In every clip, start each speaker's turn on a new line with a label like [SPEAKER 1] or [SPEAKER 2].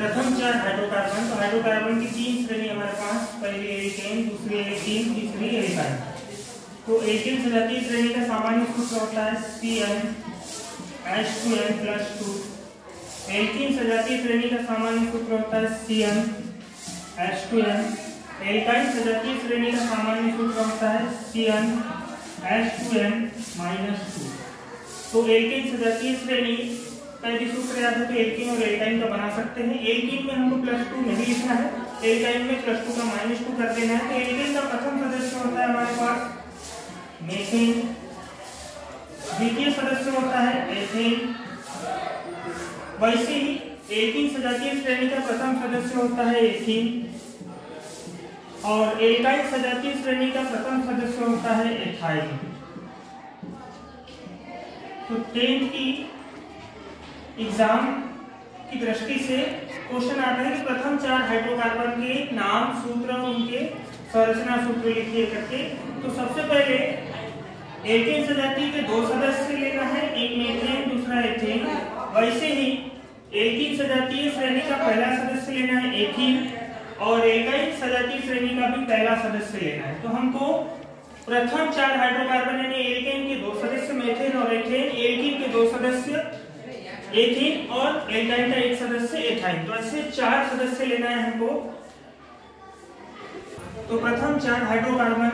[SPEAKER 1] प्रथम चार हाइड्रोकार्बन तो हाइड्रोकार्बन की तीन श्रेणी हमारे पास, पहली एल्केन दूसरी एल्कीन तीसरी एल्काइन तो एल्केन सजातीय श्रेणी का सामान्य सूत्र होता है C N H two N plus two alkene सजातीय श्रेणी का सामान्य सूत्र होता है C N H two N alkyne सजातीय श्रेणी का सामान्य सूत्र होता है C N H two N minus two तो एल्केन सजातीय श्रेणी सूत्र याद है तो एल्किन और एल्काइन का बना सकते हैं। एल्किन में हमको प्लस टू नहीं लिखना है। एल्काइन में प्लस टू का माइनस टू कर देना है। तो एल्किन का प्रथम सदस्य होता है हमारे पास मेथेन द्वितीय सदस्य होता है एथेन वैसे ही एल्किन सजातीय श्रेणी का प्रथम सदस्य होता है एथीन और एल्काइन सजातीय श्रेणी का प्रथम सदस्य होता है एथाइल तो टेंथ की एग्ज़ाम की दृष्टि से क्वेश्चन आता है कि प्रथम चार हाइड्रोकार्बन के नाम, सूत्र, उनके संरचना सूत्र लिखिए करके तो सबसे पहले एल्केन सजाति के दो सदस्य लेना है, एक मीथेन दूसरा एथेन वैसे ही एल्कीन सजातीय श्रेणी का पहला सदस्य लेना है एथीन और एल्काइन सजातीय श्रेणी का भी पहला सदस्य लेना है। तो हमको प्रथम चार हाइड्रोकार्बन यानी एल्केन के दो सदस्य मेथेन और एथेन एल्कीन के दो सदस्य एथीन और एल्काइन का एक सदस्य एथाइन तो ऐसे चार सदस्य लेना है हमको। तो प्रथम चार हाइड्रोकार्बन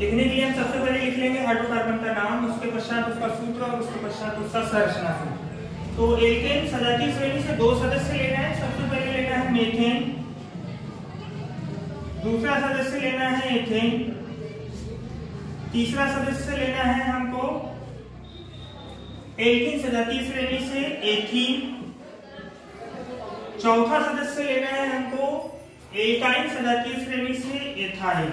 [SPEAKER 1] लिखने के लिए हम सबसे पहले लिख लेंगे हाइड्रोकार्बन का नाम, उसके पश्चात उसका सूत्र और उसके पश्चात उसका संरचना तो एल्केन सजातीय श्रेणी से दो सदस्य लेना है, सबसे पहले लेना है मेथेन दूसरा सदस्य लेना है एथेन तीसरा सदस्य लेना है हमको एल्किन सजातीय श्रेणी से एथीन चौथा सदस्य लेना है हमको एल्काइन सजातीय श्रेणी से एथाइल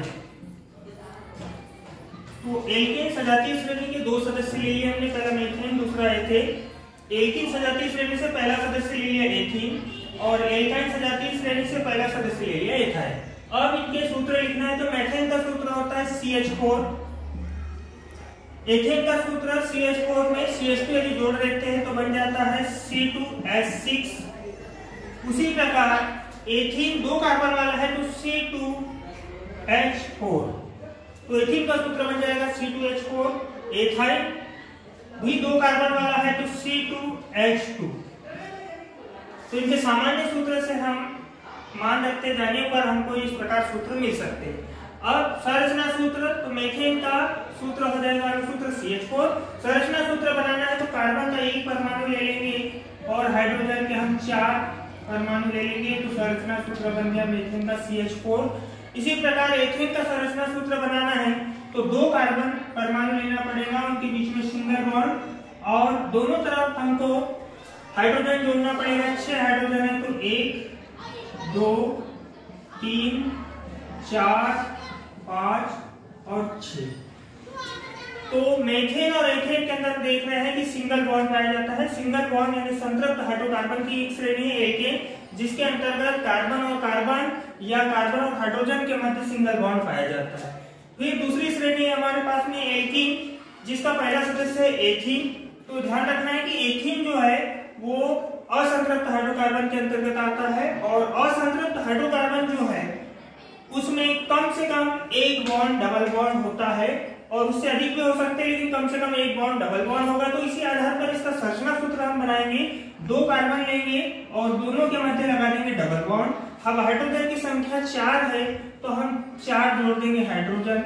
[SPEAKER 1] तो एल्केन सजातीय श्रेणी के दो सदस्य ले लिए हमने, पहला मेथेन दूसरा एथेन एल्किन सजातीय श्रेणी से पहला सदस्य ले लिया एथीन और एल्काइन सजातीय श्रेणी से पहला सदस्य ले लिया एथाइल अब इनके सूत्र लिखना है तो मेथेन का सूत्र होता है CH4 एथेन का सूत्र CH4 में CH2 यदि जोड़ देते हैं तो बन जाता है C2H6 उसी प्रकार एथीन दो कार्बन वाला है तो C2H4 तो एथीन का सूत्र बन जाएगा C2H4 एथाइल भी दो कार्बन वाला है तो C2H2 तो इनके सामान्य सूत्र से हम मान रखते जाने पर हमको इस प्रकार सूत्र मिल सकते हैं। अब संरचना सूत्र तो मेथेन का सूत्र हो जाएगा सूत्र CH4 संरचना सूत्र बनाना है तो कार्बन का एक परमाणु ले लेंगे और हाइड्रोजन के हम चार परमाणु ले लेंगे तो संरचना सूत्र बन गया मेथेन का CH4 इसी प्रकार एथेन का संरचना सूत्र बनाना है तो दो कार्बन परमाणु लेना पड़ेगा, उनके बीच में सिंगल बॉन्ड और दोनों तरफ़ हमको हाइड्रोजन जोड़ना पड़ेगा, छह हाइड्रोजन है तो एक, दो, तीन चार, पाँच और छ। तो मेथेन और एथेन के अंदर देख रहे हैं कि सिंगल बॉन्ड पाया जाता है। सिंगल बॉन्ड यानी संतृप्त हाइड्रोकार्बन की एक श्रेणी है एथेन जिसके अंतर्गत कार्बन और कार्बन या कार्बन और हाइड्रोजन के मध्य सिंगल बॉन्ड पाया जाता है। फिर दूसरी श्रेणी है हमारे पास में एल्कीन जिसका पहला सदस्य है एथीन। तो ध्यान रखना है कि एथीन जो है, वो असंतृप्त हाइड्रोकार्बन के अंतर्गत आता है और असंतृप्त हाइड्रोकार्बन कम से कम एक बॉन्ड डबल बॉन्ड होता है और उससे अधिक भी हो सकते हैं, लेकिन कम से कम एक बॉन्ड डबल बॉन्ड होगा। तो इसी आधार पर इसका संरचना सूत्र हम बनाएँगे। दो कार्बन लेंगे और दोनों के मध्य लगा देंगे डबल बॉन्ड अब हाइड्रोजन की संख्या चार है तो हम चार जोड़ देंगे हाइड्रोजन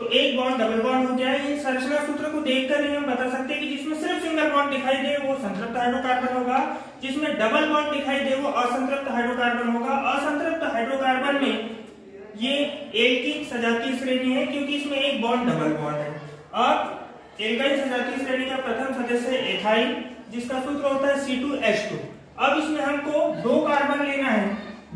[SPEAKER 1] तो एक बॉन्ड डबल बॉन्ड हो गया। है संरचना सूत्र को देखकर ही हम बता सकते हैं कि जिसमें सिर्फ़ सिंगल बॉन्ड दिखाई दे, वो संतृप्त हाइड्रोकार्बन होगा। जिसमें डबल बॉन्ड दिखाई दे, वो असंतृप्त हाइड्रोकार्बन होगा। असंतृप्त हाइड्रोकार्बन में ये एल्किन सजातीय श्रेणी है, क्योंकि इसमें एक बॉन्ड डबल बॉन्ड है। अब एल्काइन सजातीय श्रेणी का प्रथम सदस्य एथाइल जिसका सूत्र होता है C2H2 अब इसमें हमको दो कार्बन लेना है।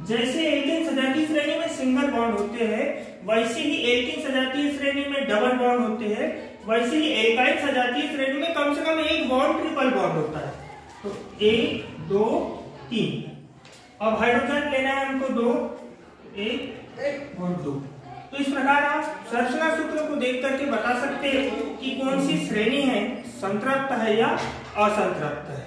[SPEAKER 1] जैसे एल्किन सजातीय श्रेणी में सिंगल बॉन्ड होते हैं, वैसे ही एल्किन सजातीय श्रेणी में डबल बॉन्ड होते हैं, वैसे ही एल्काइन सजातीय श्रेणी में कम से कम एक बॉन्ड ट्रिपल बॉन्ड होता है। तो एक, दो, तीन। अब हाइड्रोजन लेना है हमको दो, एक, और दो। तो इस प्रकार आप संरचना सूत्र को देख करके बता सकते हैं कि कौन सी श्रेणी है, संतृप्त है या असंतृप्त है।